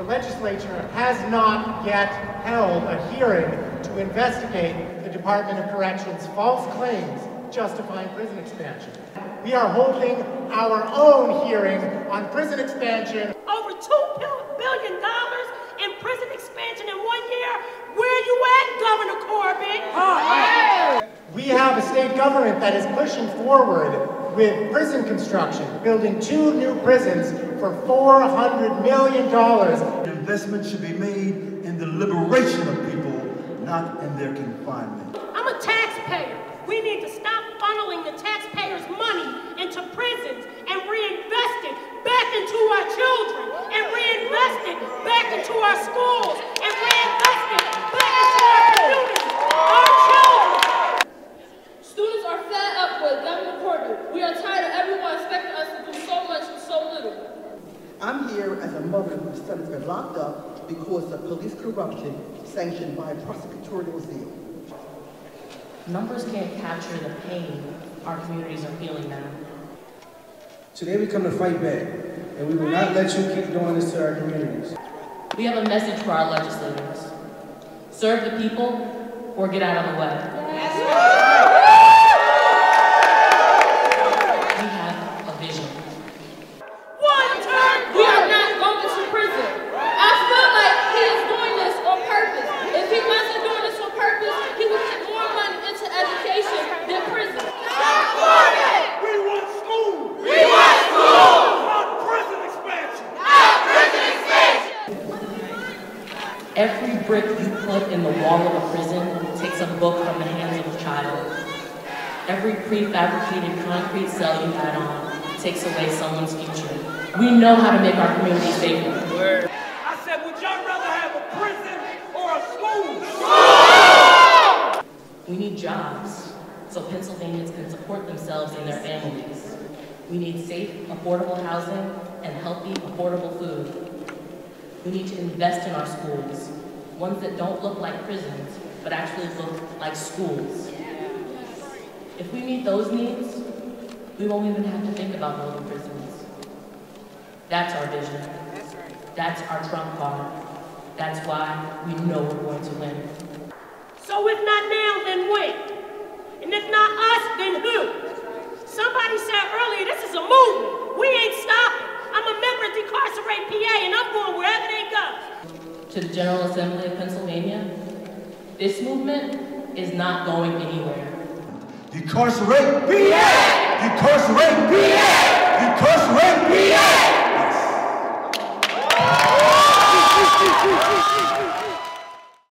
the legislature has not yet held a hearing to investigate the Department of Corrections' false claims justifying prison expansion. We are holding our own hearing on prison expansion. Over $2 billion in prison expansion in one year. Where are you at, Governor Corbett? We have a state government that is pushing forward with prison construction, building two new prisons for $400 million. Investment should be made in the liberation of people, not in their confinement. I'm a taxpayer. We need to stop funneling the taxpayers' money into prisons and reinvest it back into our children and reinvest it back into our schools and reinvest it back into our communities, our children. Students are fed up with Governor Corbett. We are tired of everyone expecting us to do so much with so little. I'm here as a mother whose son has been locked up because of police corruption sanctioned by prosecutorial zeal. Numbers can't capture the pain our communities are feeling now. Today we come to fight back, and we will not let you keep doing this to our communities. We have a message for our legislators. Serve the people or get out of the way. Every brick you put in the wall of a prison takes a book from the hands of a child. Every prefabricated concrete cell you add on takes away someone's future. We know how to make our community safer. I said, would y'all rather have a prison or a school? We need jobs so Pennsylvanians can support themselves and their families. We need safe, affordable housing and healthy, affordable food. We need to invest in our schools, ones that don't look like prisons, but actually look like schools. If we meet those needs, we won't even have to think about building prisons. That's our vision. That's our trump card. That's why we know we're going to win. So if not now, then when? And if not us, then who? Somebody said earlier, this is a movement. We ain't stopping. I'm a member of Decarcerate PA, and I'm going wherever they go. To the General Assembly of Pennsylvania, this movement is not going anywhere. Decarcerate PA! Decarcerate PA! Decarcerate PA!